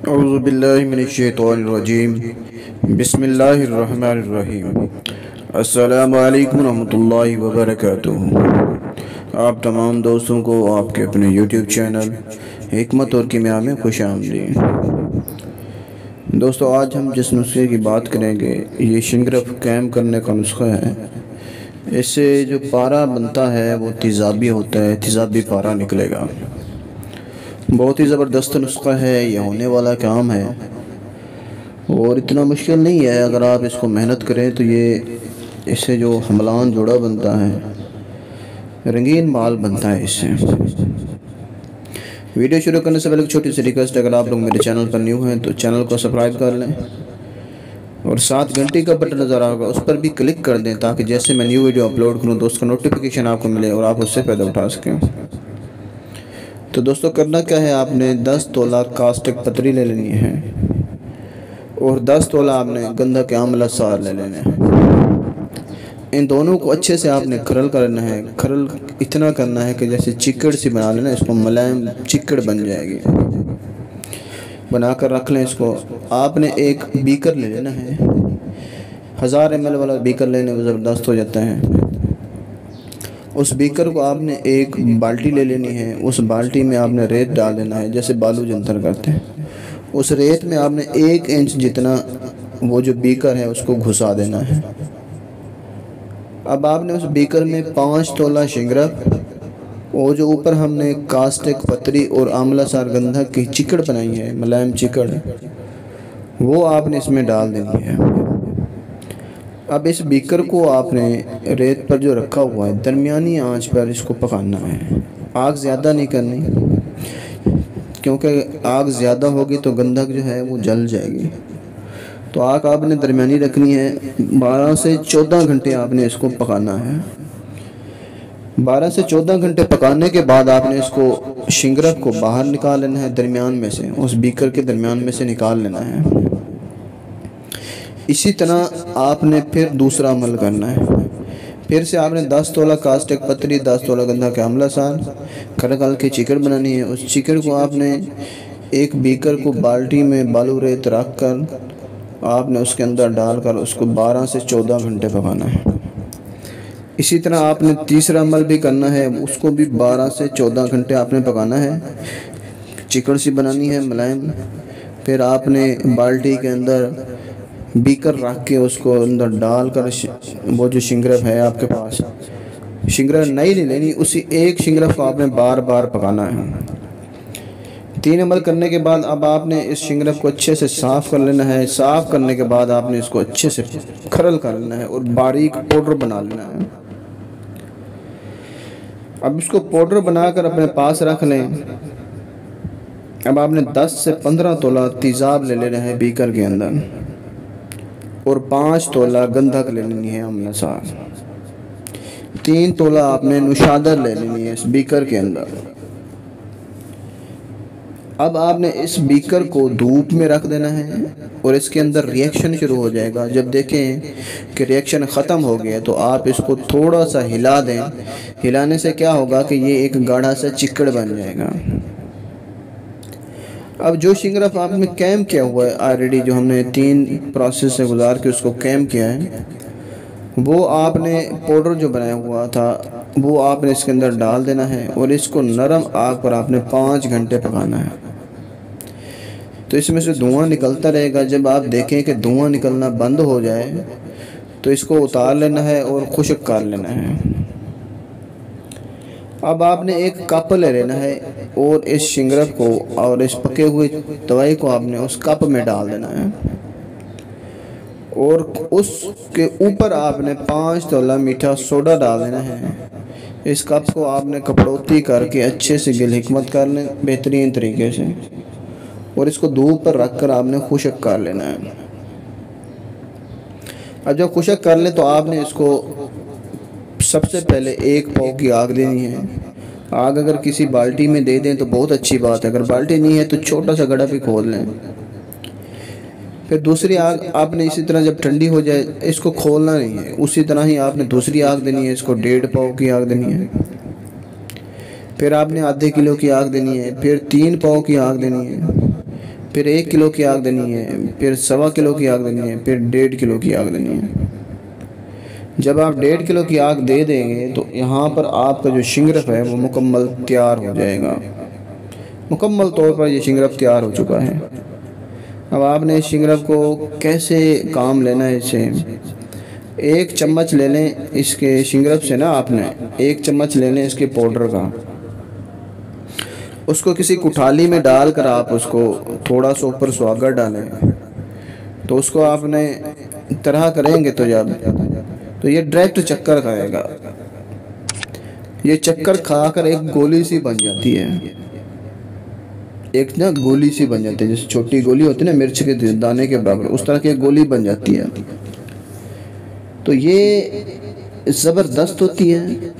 अज़बिल्लिमिनशैतरजीम बिसमीम अल्लाम वरहमतुल्लाहि आप तमाम दोस्तों को आपके अपने यूट्यूब चैनल हमत और कीमिया में खुश आमदी दोस्तों आज हम जिस नुस्खे की बात करेंगे ये शिंगरफ कैम करने का नुस्खा है इससे जो पारा बनता है वो तेज़ाबी होता है तेज़ाबी पारा निकलेगा बहुत ही ज़बरदस्त नुस्खा है, ये होने वाला काम है। और इतना मुश्किल नहीं है, अगर आप इसको मेहनत करें तो ये, इससे जो हमलान जोड़ा बनता है, रंगीन माल बनता है इससे। वीडियो शुरू करने से पहले छोटी सी रिक्वेस्ट, अगर आप लोग मेरे चैनल पर न्यू हैं तो चैनल को सब्सक्राइब कर लें। और सात घंटे का बटन नज़र आएगा, उस पर भी क्लिक कर दें ताकि जैसे मैं न्यू वीडियो अपलोड करूँ तो उसका नोटिफिकेशन आपको मिले और आप उससे फ़ायदा उठा सकें। तो दोस्तों, करना क्या है? आपने 10 तोला कास्टिक पतरी ले लेनी है। और 10 तोला आपने गंदा के आमला सार ले लेना है। इन दोनों को अच्छे से आपने खरल करना है। खरल इतना करना है कि जैसे चिकड़ सी बना लेना, इसको मुलायम चिकड़ बन जाएगी। बना कर रख लें इसको। आपने एक बीकर ले लेना है। हज़ार एमएल वाला बीकर लेने में ज़बरदस्त हो जाता है। उस बीकर को आपने एक बाल्टी ले लेनी है, उस बाल्टी में आपने रेत डाल देना है, जैसे बालू जंतर करते हैं। उस रेत में आपने एक इंच जितना वो जो बीकर है, उसको घुसा देना है। अब आपने उस बीकर में पाँच तोला शिंगरा, वो जो ऊपर हमने कास्टिक, पतरी और आमला सार गंधक की चिकड़ बनाई है, मुलायम चिकड़, वो आपने इसमें डाल देनी है। अब इस बीकर को आपने रेत पर जो रखा हुआ है, दरमियानी आँच पर इसको पकाना है। आग ज़्यादा नहीं करनी, क्योंकि आग ज़्यादा होगी तो गंधक जो है वो जल जाएगी। तो आग आपने दरमियानी रखनी है, बारह से चौदह घंटे आपने इसको पकाना है। बारह से चौदह घंटे पकाने के बाद आपने इसको शिंगरक को बाहर निकाल लेना है दरमियान में से, उस बीकर के दरमियान में से निकाल लेना है। इसी तरह आपने फिर दूसरा अमल करना है। फिर से आपने दस तोला कास्टिक पतरी, दस तोला गंदा का अमला साल खड़काल की चिकन बनानी है। उस चिकन को आपने एक बीकर को बाल्टी में बालू रेत रख कर आपने उसके अंदर डालकर उसको 12 से 14 घंटे पकाना है। इसी तरह आपने तीसरा अमल भी करना है। उसको भी 12 से 14 घंटे आपने पकाना है। चिकड़ सी बनानी है, मुलायम। फिर आपने बाल्टी के अंदर बीकर रख के उसको अंदर डाल कर वो जो शिंगरफ है आपके पास, शिंगरफ नहीं ले लेनी, उसी एक शिंगरफ को आपने बार बार पकाना है। तीन अमल करने के बाद अब आपने इस शिंगरफ को अच्छे से साफ़ कर लेना है। साफ़ करने के बाद आपने इसको अच्छे से खरल कर लेना है और बारीक पाउडर बना लेना है। अब इसको पाउडर बनाकर अपने पास रख लें। अब आपने 10 से 15 तोला तेज़ाब ले लेना है बीकर के अंदर। और पाँच तोला गंधक ले लेनी है हमने साथ। तीन तोला आपने नुशादर ले लेनी है इस बीकर के अंदर। अब आपने इस बीकर को धूप में रख देना है और इसके अंदर रिएक्शन शुरू हो जाएगा। जब देखें कि रिएक्शन ख़त्म हो गया तो आप इसको थोड़ा सा हिला दें। हिलाने से क्या होगा कि ये एक गाढ़ा सा चिकड़ बन जाएगा। अब जो शिंगरफ आपने कैम किया हुआ है? ऑलरेडी जो हमने तीन प्रोसेस से गुजार के उसको कैम किया है। वो आपने पाउडर जो बनाया हुआ था, वो आपने इसके अंदर डाल देना है और इसको नरम आग पर आपने पाँच घंटे पकाना है। तो इसमें से धुआँ निकलता रहेगा। जब आप देखें कि धुआँ निकलना बंद हो जाए तो इसको उतार लेना है और खुशक कर लेना है। अब आपने एक कप ले लेना है और इस शिंगरफ को और इस पके हुए दवाई को आपने उस कप में डाल देना है। और उसके ऊपर आपने पाँच तोला मीठा सोडा डाल देना है। इस कप को आपने कपड़ोती करके अच्छे से गिल हिकमत कर लें बेहतरीन तरीके से। और इसको धूप पर रख कर आपने खुशक कर लेना है। अब जब खुशक कर लें तो आपने इसको सबसे पहले एक पाव की आग देनी है। आग अगर किसी बाल्टी में दे दें तो बहुत अच्छी बात है। अगर बाल्टी नहीं है तो छोटा सा गड़ा भी खोल लें। फिर दूसरी आग आपने इसी तरह जब ठंडी हो जाए, इसको खोलना नहीं है। उसी तरह ही आपने दूसरी आग देनी है, इसको डेढ़ पाव की आग देनी है। फिर आपने आधे किलो की आग देनी है, फिर तीन पाव की आग देनी है, फिर एक किलो की आग देनी है, फिर सवा किलो की आग देनी है, फिर डेढ़ किलो की आग देनी है। जब आप डेढ़ किलो की आग दे देंगे तो यहाँ पर आपका जो शिंगरफ है, वो मुकम्मल तैयार हो जाएगा। मुकम्मल तौर पर ये शिंगरफ तैयार हो चुका है। अब आपने इस शिंगरफ को कैसे काम लेना है इसे? एक चम्मच ले लें इसके शिंगरफ से ना आपने, एक चम्मच ले लें इसके पाउडर का। उसको किसी कुठाली में डाल कर आप उसको थोड़ा सा ऊपर स्वागत डालें। तो उसको आपने तरह करेंगे तो जब तो ये डायरेक्ट चक्कर खाएगा। ये चक्कर खाकर एक गोली सी बन जाती है। एक ना गोली सी बन जाती है, जैसे छोटी गोली होती है ना मिर्च के दाने के बराबर, उस तरह की गोली बन जाती है। तो ये ज़बरदस्त होती है।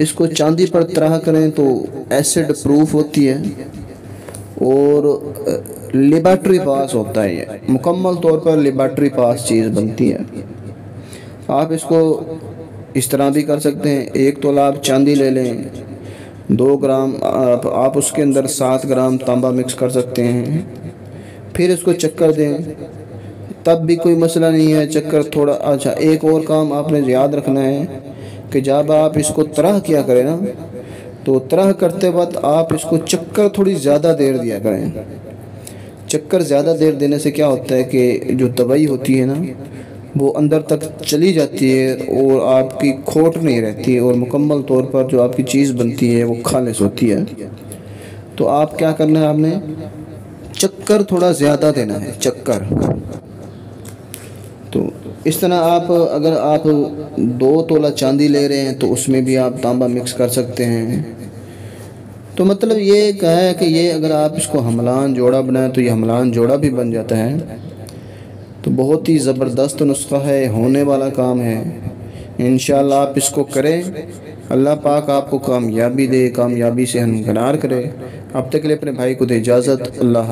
इसको चांदी पर तरह करें तो एसिड प्रूफ होती है। और लेबार्ट्री पास होता है ये। मुकम्मल तौर पर लेबार्ट्री पास चीज़ बनती है। आप इसको इस तरह भी कर सकते हैं। एक तोला आप चांदी ले लें दो ग्राम आप, आप उसके अंदर सात ग्राम तांबा मिक्स कर सकते हैं। फिर इसको चक्कर दें तब भी कोई मसला नहीं है चक्कर थोड़ा अच्छा एक और काम आपने याद रखना है कि जब आप इसको तरह किया करें ना तो तरह करते वक्त आप इसको चक्कर थोड़ी ज़्यादा देर दिया करें। चक्कर ज़्यादा देर देने से क्या होता है कि जो दवाई होती है ना वो अंदर तक चली जाती है और आपकी खोट नहीं रहती और मुकम्मल तौर पर जो आपकी चीज़ बनती है वो खालिश होती है। तो आप क्या करना है आपने? चक्कर थोड़ा ज़्यादा देना है, चक्कर। तो इस तरह आप अगर आप दो तोला चांदी ले रहे हैं तो उसमें भी आप तांबा मिक्स कर सकते हैं। तो मतलब ये कहा है कि ये अगर आप इसको हमलान जोड़ा बनाएँ तो ये हमलान जोड़ा भी बन जाता है। तो बहुत ही ज़बरदस्त नुस्खा है, होने वाला काम है। इन आप इसको करें। अल्लाह पाक आपको कामयाबी दे, कामयाबी से हमकरार करे। अब तक के लिए अपने भाई को दे इजाज़त। अल्लाह